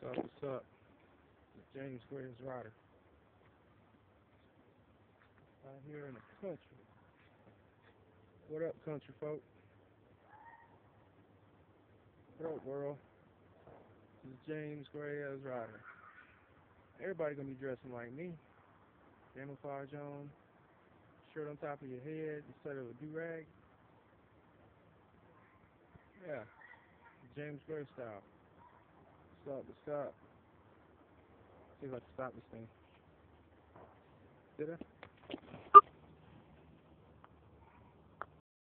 What's up, what's up? It's James Graves Ryder. Out here in the country. What up, country folk? What up, world? This is James Gray as Rider. Everybody gonna be dressing like me. Camouflage on, shirt on top of your head instead of a do-rag. Yeah, James Gray style. Up, what's up? See if I can stop this thing. Did I?